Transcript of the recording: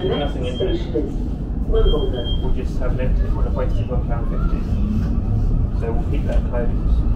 The next nothing in there. station is Wimbledon. We'll just have left it we'll have wasted one pound. So we'll keep that closed.